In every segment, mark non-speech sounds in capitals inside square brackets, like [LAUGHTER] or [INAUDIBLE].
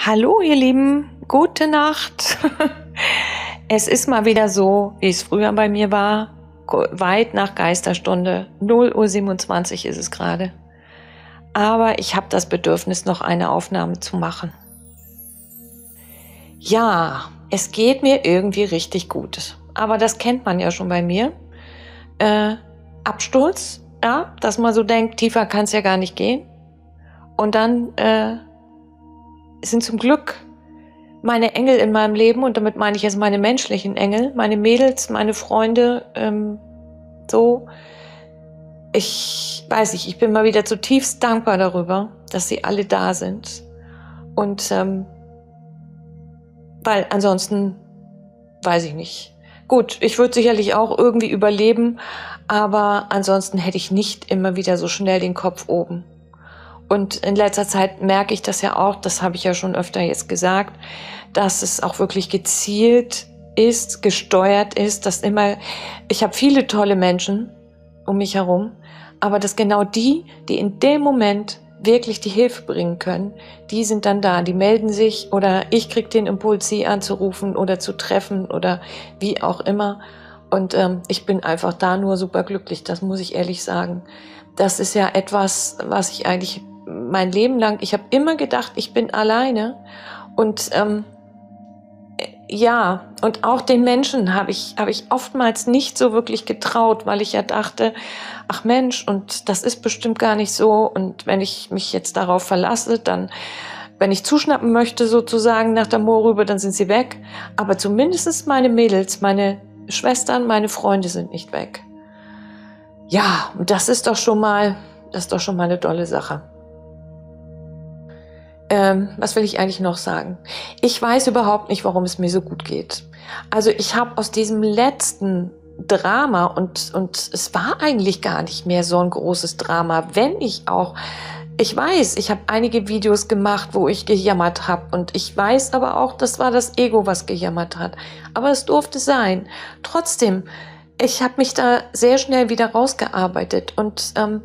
Hallo ihr Lieben, gute Nacht. [LAUGHS] es ist mal wieder so, wie es früher bei mir war, weit nach Geisterstunde. 0 Uhr 27 ist es gerade. Aber ich habe das Bedürfnis, noch eine Aufnahme zu machen. Ja, es geht mir irgendwie richtig gut. Aber das kennt man ja schon bei mir. Äh, Absturz, ja, dass man so denkt, tiefer kann es ja gar nicht gehen. Und dann äh, sind zum Glück meine Engel in meinem Leben, und damit meine ich jetzt meine menschlichen Engel, meine Mädels, meine Freunde, ähm, so. Ich weiß nicht, ich bin mal wieder zutiefst dankbar darüber, dass sie alle da sind. Und ähm, weil ansonsten weiß ich nicht. Gut, ich würde sicherlich auch irgendwie überleben, aber ansonsten hätte ich nicht immer wieder so schnell den Kopf oben. Und in letzter Zeit merke ich das ja auch, das habe ich ja schon öfter jetzt gesagt, dass es auch wirklich gezielt ist, gesteuert ist, dass immer, ich habe viele tolle Menschen um mich herum, aber dass genau die, die in dem Moment wirklich die Hilfe bringen können, die sind dann da, die melden sich oder ich kriege den Impuls, sie anzurufen oder zu treffen oder wie auch immer. Und ähm, ich bin einfach da nur super glücklich, das muss ich ehrlich sagen. Das ist ja etwas, was ich eigentlich mein Leben lang, ich habe immer gedacht, ich bin alleine. Und ähm, ja, und auch den Menschen habe ich, hab ich oftmals nicht so wirklich getraut, weil ich ja dachte, ach Mensch, und das ist bestimmt gar nicht so. Und wenn ich mich jetzt darauf verlasse, dann, wenn ich zuschnappen möchte sozusagen nach der Moorrübe, dann sind sie weg. Aber zumindest meine Mädels, meine Schwestern, meine Freunde sind nicht weg. Ja, und das ist doch schon mal, das ist doch schon mal eine tolle Sache. Ähm, was will ich eigentlich noch sagen? Ich weiß überhaupt nicht, warum es mir so gut geht. Also ich habe aus diesem letzten Drama und, und es war eigentlich gar nicht mehr so ein großes Drama, wenn ich auch, ich weiß, ich habe einige Videos gemacht, wo ich gejammert habe und ich weiß aber auch, das war das Ego, was gejammert hat. Aber es durfte sein. Trotzdem, ich habe mich da sehr schnell wieder rausgearbeitet und ähm,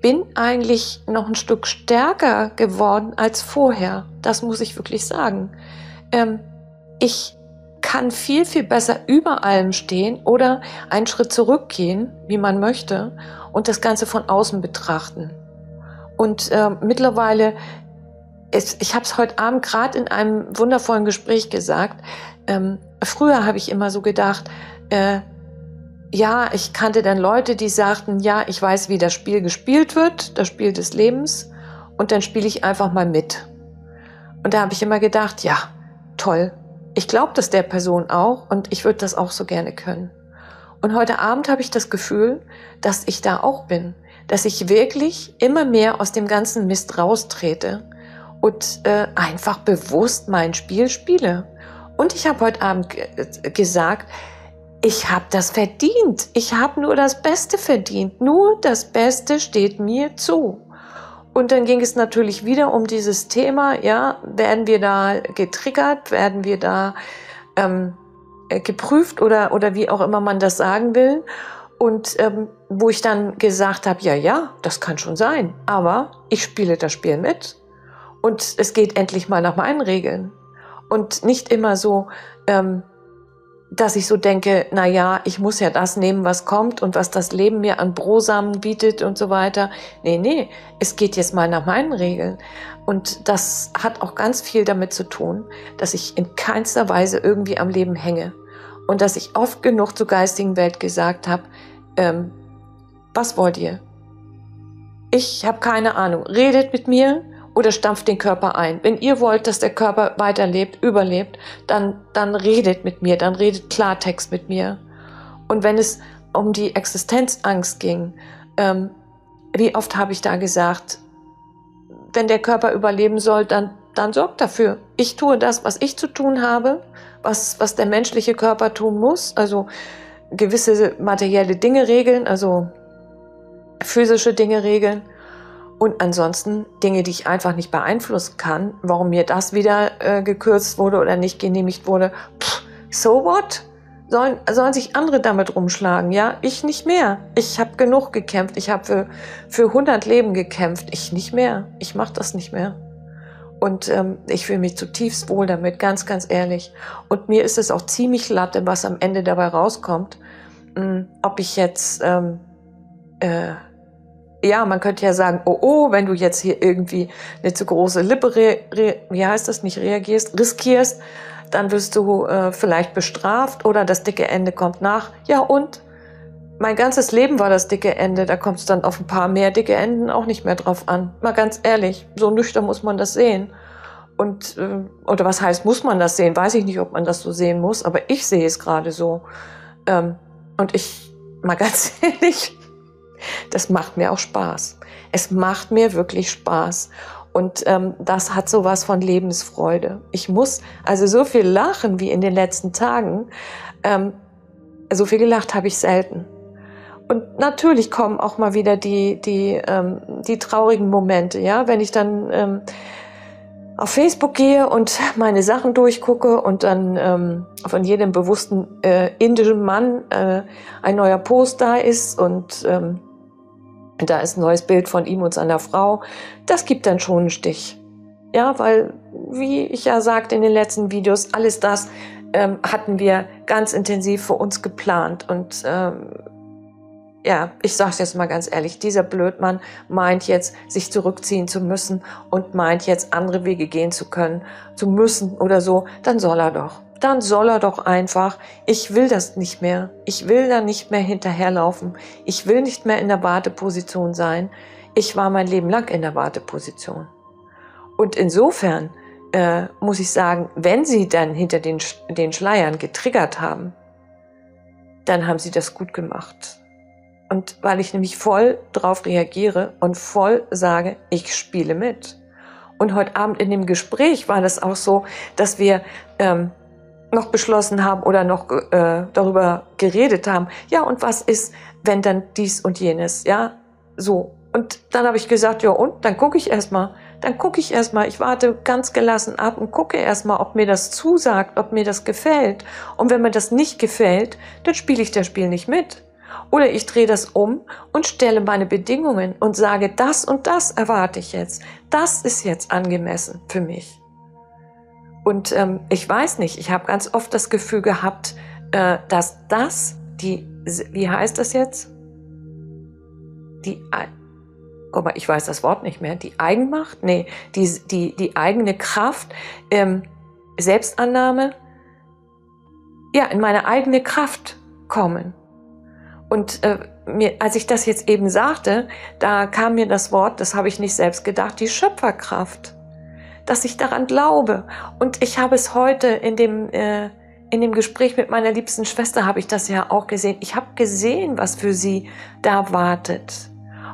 bin eigentlich noch ein Stück stärker geworden als vorher. Das muss ich wirklich sagen. Ähm, ich kann viel, viel besser über allem stehen oder einen Schritt zurückgehen, wie man möchte, und das Ganze von außen betrachten. Und äh, mittlerweile, ist, ich habe es heute Abend gerade in einem wundervollen Gespräch gesagt, ähm, früher habe ich immer so gedacht, äh, ja, ich kannte dann Leute, die sagten, ja, ich weiß, wie das Spiel gespielt wird, das Spiel des Lebens, und dann spiele ich einfach mal mit. Und da habe ich immer gedacht, ja, toll. Ich glaube das der Person auch und ich würde das auch so gerne können. Und heute Abend habe ich das Gefühl, dass ich da auch bin, dass ich wirklich immer mehr aus dem ganzen Mist raustrete und äh, einfach bewusst mein Spiel spiele. Und ich habe heute Abend gesagt, ich habe das verdient. Ich habe nur das Beste verdient. Nur das Beste steht mir zu. Und dann ging es natürlich wieder um dieses Thema, ja, werden wir da getriggert, werden wir da ähm, äh, geprüft oder, oder wie auch immer man das sagen will. Und ähm, wo ich dann gesagt habe, ja, ja, das kann schon sein, aber ich spiele das Spiel mit und es geht endlich mal nach meinen Regeln. Und nicht immer so, ähm, dass ich so denke, na ja, ich muss ja das nehmen, was kommt und was das Leben mir an Brosamen bietet und so weiter. Nee, nee, es geht jetzt mal nach meinen Regeln. Und das hat auch ganz viel damit zu tun, dass ich in keinster Weise irgendwie am Leben hänge. Und dass ich oft genug zur geistigen Welt gesagt habe, ähm, was wollt ihr? Ich habe keine Ahnung. Redet mit mir oder stampft den Körper ein. Wenn ihr wollt, dass der Körper weiterlebt, überlebt, dann, dann redet mit mir, dann redet Klartext mit mir. Und wenn es um die Existenzangst ging, ähm, wie oft habe ich da gesagt, wenn der Körper überleben soll, dann, dann sorgt dafür. Ich tue das, was ich zu tun habe, was, was der menschliche Körper tun muss, also gewisse materielle Dinge regeln, also physische Dinge regeln und ansonsten Dinge, die ich einfach nicht beeinflussen kann, warum mir das wieder äh, gekürzt wurde oder nicht genehmigt wurde, pff, so what? Sollen, sollen sich andere damit rumschlagen, ja? Ich nicht mehr. Ich habe genug gekämpft. Ich habe für, für 100 Leben gekämpft. Ich nicht mehr. Ich mache das nicht mehr. Und ähm, ich fühle mich zutiefst wohl damit, ganz, ganz ehrlich. Und mir ist es auch ziemlich latte, was am Ende dabei rauskommt. Ähm, ob ich jetzt, ähm, äh, ja, man könnte ja sagen, oh, oh, wenn du jetzt hier irgendwie eine zu große Lippe, re, re, wie heißt das, nicht reagierst, riskierst, dann wirst du äh, vielleicht bestraft oder das dicke Ende kommt nach. Ja, und? Mein ganzes Leben war das dicke Ende, da kommt es dann auf ein paar mehr dicke Enden auch nicht mehr drauf an. Mal ganz ehrlich, so nüchtern muss man das sehen. Und, äh, oder was heißt, muss man das sehen? Weiß ich nicht, ob man das so sehen muss, aber ich sehe es gerade so. Ähm, und ich, mal [LAUGHS] ganz ehrlich, das macht mir auch Spaß. Es macht mir wirklich Spaß. Und ähm, das hat sowas von Lebensfreude. Ich muss also so viel lachen wie in den letzten Tagen. Ähm, so viel gelacht habe ich selten. Und natürlich kommen auch mal wieder die, die, ähm, die traurigen Momente, ja, wenn ich dann ähm, auf Facebook gehe und meine Sachen durchgucke und dann ähm, von jedem bewussten äh, indischen Mann äh, ein neuer Post da ist und ähm, da ist ein neues Bild von ihm und seiner Frau, das gibt dann schon einen Stich. Ja, weil, wie ich ja sagte in den letzten Videos, alles das ähm, hatten wir ganz intensiv für uns geplant und ähm, ja, ich sage es jetzt mal ganz ehrlich, dieser Blödmann meint jetzt, sich zurückziehen zu müssen und meint jetzt andere Wege gehen zu können, zu müssen oder so, dann soll er doch. Dann soll er doch einfach. Ich will das nicht mehr. Ich will da nicht mehr hinterherlaufen. Ich will nicht mehr in der Warteposition sein. Ich war mein Leben lang in der Warteposition. Und insofern äh, muss ich sagen, wenn Sie dann hinter den, den Schleiern getriggert haben, dann haben Sie das gut gemacht. Und weil ich nämlich voll drauf reagiere und voll sage, ich spiele mit. Und heute Abend in dem Gespräch war das auch so, dass wir ähm, noch beschlossen haben oder noch äh, darüber geredet haben. Ja, und was ist, wenn dann dies und jenes? Ja, so. Und dann habe ich gesagt, ja, und dann gucke ich erstmal. Dann gucke ich erstmal. Ich warte ganz gelassen ab und gucke erstmal, ob mir das zusagt, ob mir das gefällt. Und wenn mir das nicht gefällt, dann spiele ich das Spiel nicht mit. Oder ich drehe das um und stelle meine Bedingungen und sage, das und das erwarte ich jetzt. Das ist jetzt angemessen für mich. Und ähm, ich weiß nicht, ich habe ganz oft das Gefühl gehabt, äh, dass das die, wie heißt das jetzt? Die, guck mal, ich weiß das Wort nicht mehr, die Eigenmacht? Nee, die, die, die eigene Kraft, ähm, Selbstannahme, ja, in meine eigene Kraft kommen. Und äh, mir, als ich das jetzt eben sagte, da kam mir das Wort, das habe ich nicht selbst gedacht, die Schöpferkraft. Dass ich daran glaube. Und ich habe es heute in dem, äh, in dem Gespräch mit meiner liebsten Schwester, habe ich das ja auch gesehen. Ich habe gesehen, was für sie da wartet.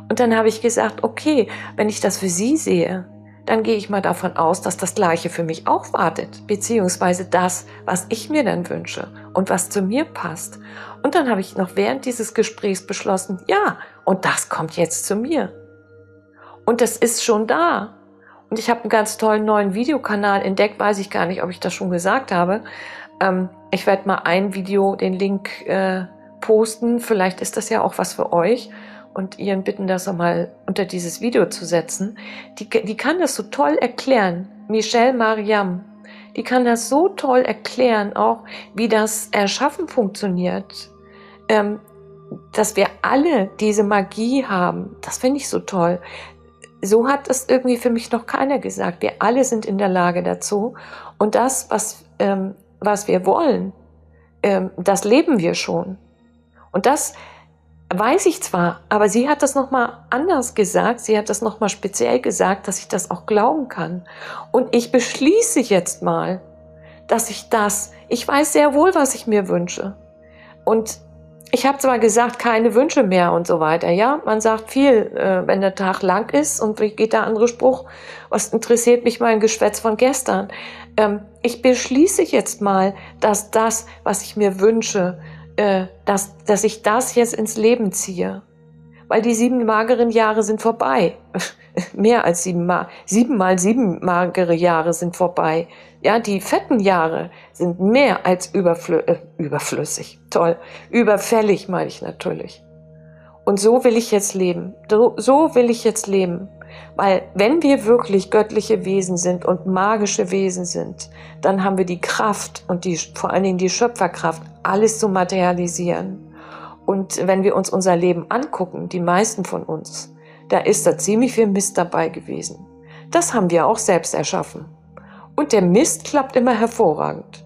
Und dann habe ich gesagt, okay, wenn ich das für sie sehe, dann gehe ich mal davon aus, dass das Gleiche für mich auch wartet, beziehungsweise das, was ich mir dann wünsche und was zu mir passt. Und dann habe ich noch während dieses Gesprächs beschlossen, ja, und das kommt jetzt zu mir. Und das ist schon da. Und ich habe einen ganz tollen neuen Videokanal entdeckt, weiß ich gar nicht, ob ich das schon gesagt habe. Ähm, ich werde mal ein Video, den Link äh, posten. Vielleicht ist das ja auch was für euch und ihren bitten, das einmal unter dieses Video zu setzen. Die, die kann das so toll erklären. Michelle Mariam. Die kann das so toll erklären, auch wie das Erschaffen funktioniert. Ähm, dass wir alle diese Magie haben, das finde ich so toll. So hat es irgendwie für mich noch keiner gesagt. Wir alle sind in der Lage dazu. Und das, was, ähm, was wir wollen, ähm, das leben wir schon. Und das weiß ich zwar, aber sie hat das nochmal anders gesagt. Sie hat das nochmal speziell gesagt, dass ich das auch glauben kann. Und ich beschließe jetzt mal, dass ich das, ich weiß sehr wohl, was ich mir wünsche. Und ich habe zwar gesagt, keine Wünsche mehr und so weiter. Ja, man sagt viel, äh, wenn der Tag lang ist und wie geht der andere Spruch? Was interessiert mich mein Geschwätz von gestern? Ähm, ich beschließe jetzt mal, dass das, was ich mir wünsche, äh, dass, dass ich das jetzt ins Leben ziehe. Weil die sieben mageren Jahre sind vorbei. [LAUGHS] Mehr als sieben mal. Sieben mal sieben magere Jahre sind vorbei. Ja, die fetten Jahre sind mehr als überflü äh, überflüssig. Toll. Überfällig meine ich natürlich. Und so will ich jetzt leben. So will ich jetzt leben. Weil wenn wir wirklich göttliche Wesen sind und magische Wesen sind, dann haben wir die Kraft und die, vor allen Dingen die Schöpferkraft, alles zu materialisieren. Und wenn wir uns unser Leben angucken, die meisten von uns, da ist da ziemlich viel Mist dabei gewesen. Das haben wir auch selbst erschaffen. Und der Mist klappt immer hervorragend.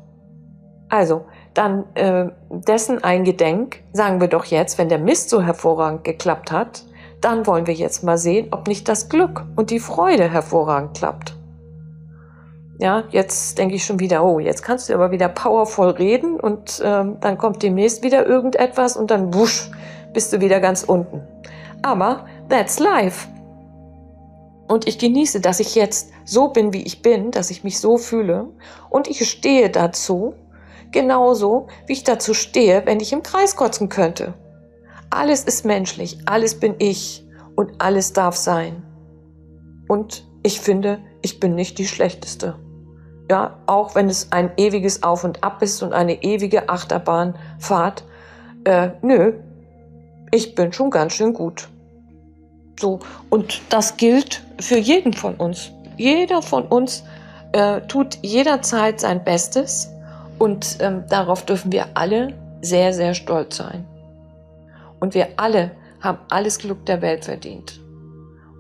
Also, dann äh, dessen eingedenk, sagen wir doch jetzt, wenn der Mist so hervorragend geklappt hat, dann wollen wir jetzt mal sehen, ob nicht das Glück und die Freude hervorragend klappt. Ja, jetzt denke ich schon wieder, oh, jetzt kannst du aber wieder powervoll reden und ähm, dann kommt demnächst wieder irgendetwas und dann wusch, bist du wieder ganz unten. Aber that's life. Und ich genieße, dass ich jetzt so bin, wie ich bin, dass ich mich so fühle. Und ich stehe dazu, genauso wie ich dazu stehe, wenn ich im Kreis kotzen könnte. Alles ist menschlich, alles bin ich und alles darf sein. Und ich finde, ich bin nicht die Schlechteste. Ja, auch wenn es ein ewiges Auf und Ab ist und eine ewige Achterbahnfahrt. Äh, nö, ich bin schon ganz schön gut. So, und das gilt für jeden von uns. Jeder von uns äh, tut jederzeit sein Bestes und ähm, darauf dürfen wir alle sehr, sehr stolz sein. Und wir alle haben alles Glück der Welt verdient.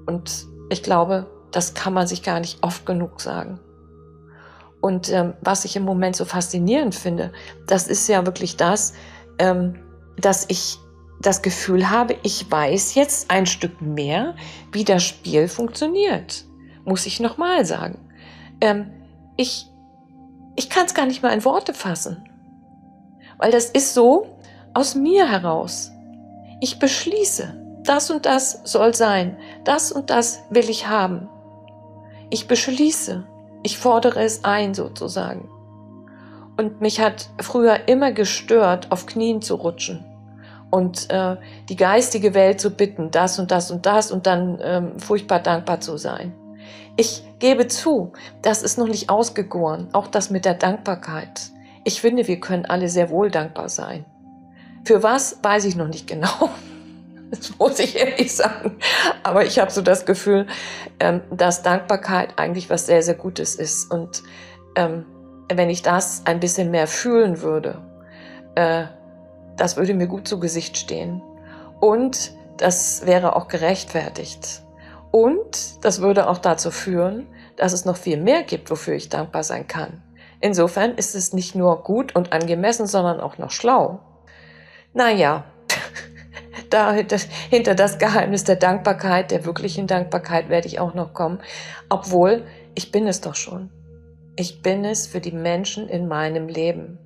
Und ich glaube, das kann man sich gar nicht oft genug sagen. Und ähm, was ich im Moment so faszinierend finde, das ist ja wirklich das, ähm, dass ich das Gefühl habe, ich weiß jetzt ein Stück mehr, wie das Spiel funktioniert. Muss ich nochmal sagen. Ähm, ich ich kann es gar nicht mal in Worte fassen. Weil das ist so aus mir heraus. Ich beschließe, das und das soll sein, das und das will ich haben. Ich beschließe, ich fordere es ein sozusagen. Und mich hat früher immer gestört, auf Knien zu rutschen und äh, die geistige Welt zu bitten, das und das und das und dann ähm, furchtbar dankbar zu sein. Ich gebe zu, das ist noch nicht ausgegoren, auch das mit der Dankbarkeit. Ich finde, wir können alle sehr wohl dankbar sein. Für was, weiß ich noch nicht genau. Das muss ich ehrlich sagen. Aber ich habe so das Gefühl, ähm, dass Dankbarkeit eigentlich was sehr, sehr Gutes ist. Und ähm, wenn ich das ein bisschen mehr fühlen würde, äh, das würde mir gut zu Gesicht stehen. Und das wäre auch gerechtfertigt. Und das würde auch dazu führen, dass es noch viel mehr gibt, wofür ich dankbar sein kann. Insofern ist es nicht nur gut und angemessen, sondern auch noch schlau. Naja, da, hinter das Geheimnis der Dankbarkeit, der wirklichen Dankbarkeit werde ich auch noch kommen. Obwohl, ich bin es doch schon. Ich bin es für die Menschen in meinem Leben.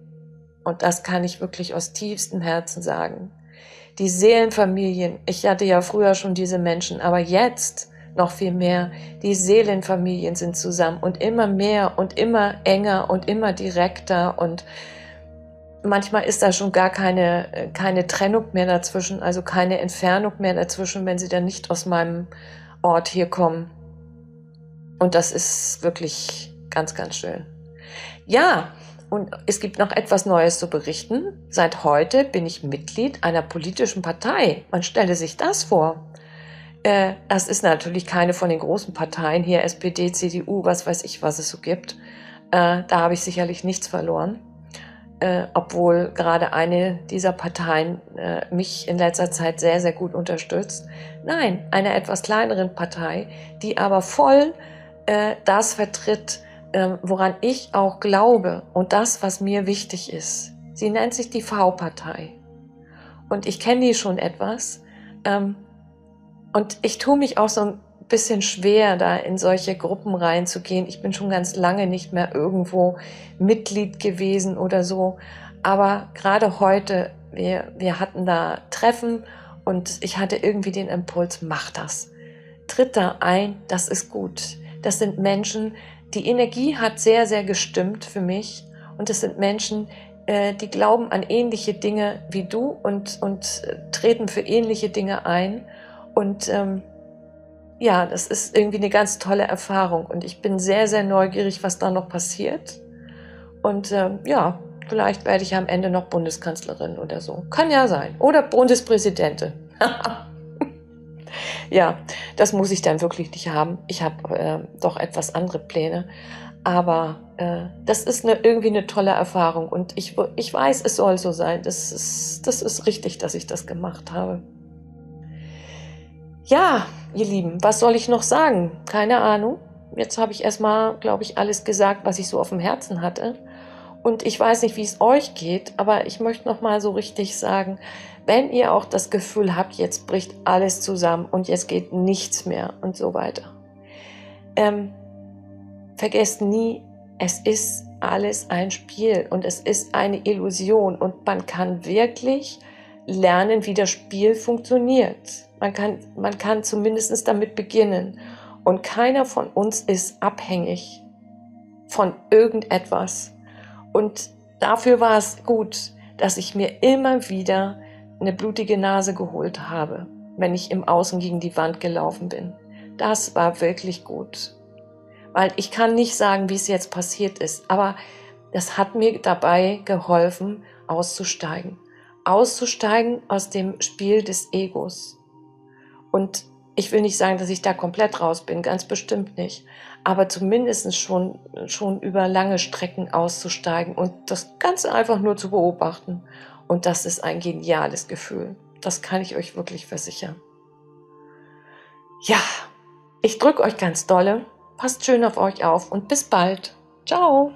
Und das kann ich wirklich aus tiefstem Herzen sagen. Die Seelenfamilien, ich hatte ja früher schon diese Menschen, aber jetzt noch viel mehr. Die Seelenfamilien sind zusammen und immer mehr und immer enger und immer direkter und manchmal ist da schon gar keine, keine Trennung mehr dazwischen, also keine Entfernung mehr dazwischen, wenn sie dann nicht aus meinem Ort hier kommen. Und das ist wirklich ganz, ganz schön. Ja, und es gibt noch etwas Neues zu berichten. Seit heute bin ich Mitglied einer politischen Partei. Man stelle sich das vor. Äh, das ist natürlich keine von den großen Parteien hier, SPD, CDU, was weiß ich, was es so gibt. Äh, da habe ich sicherlich nichts verloren. Äh, obwohl gerade eine dieser Parteien äh, mich in letzter Zeit sehr, sehr gut unterstützt. Nein, eine etwas kleineren Partei, die aber voll äh, das vertritt, ähm, woran ich auch glaube und das, was mir wichtig ist. Sie nennt sich die V-Partei. Und ich kenne die schon etwas. Ähm, und ich tue mich auch so ein bisschen schwer, da in solche Gruppen reinzugehen. Ich bin schon ganz lange nicht mehr irgendwo Mitglied gewesen oder so. Aber gerade heute, wir, wir hatten da Treffen und ich hatte irgendwie den Impuls, mach das. Tritt da ein, das ist gut. Das sind Menschen, die Energie hat sehr, sehr gestimmt für mich. Und es sind Menschen, äh, die glauben an ähnliche Dinge wie du und, und äh, treten für ähnliche Dinge ein. Und ähm, ja, das ist irgendwie eine ganz tolle Erfahrung. Und ich bin sehr, sehr neugierig, was da noch passiert. Und ähm, ja, vielleicht werde ich am Ende noch Bundeskanzlerin oder so. Kann ja sein. Oder Bundespräsidentin. [LAUGHS] ja, das muss ich dann wirklich nicht haben. Ich habe äh, doch etwas andere Pläne. Aber äh, das ist eine, irgendwie eine tolle Erfahrung und ich, ich weiß, es soll so sein. Das ist, das ist richtig, dass ich das gemacht habe. Ja, ihr Lieben, was soll ich noch sagen? Keine Ahnung. Jetzt habe ich erstmal, glaube ich, alles gesagt, was ich so auf dem Herzen hatte. Und ich weiß nicht, wie es euch geht, aber ich möchte noch mal so richtig sagen, wenn ihr auch das Gefühl habt, jetzt bricht alles zusammen und jetzt geht nichts mehr und so weiter. Ähm, vergesst nie, es ist alles ein Spiel und es ist eine Illusion und man kann wirklich lernen, wie das Spiel funktioniert. Man kann, man kann zumindest damit beginnen. Und keiner von uns ist abhängig von irgendetwas. Und dafür war es gut, dass ich mir immer wieder eine blutige Nase geholt habe, wenn ich im Außen gegen die Wand gelaufen bin. Das war wirklich gut. Weil ich kann nicht sagen, wie es jetzt passiert ist, aber das hat mir dabei geholfen, auszusteigen. Auszusteigen aus dem Spiel des Egos. Und ich will nicht sagen, dass ich da komplett raus bin, ganz bestimmt nicht. Aber zumindest schon, schon über lange Strecken auszusteigen und das Ganze einfach nur zu beobachten. Und das ist ein geniales Gefühl. Das kann ich euch wirklich versichern. Ja, ich drücke euch ganz dolle Passt schön auf euch auf und bis bald. Ciao.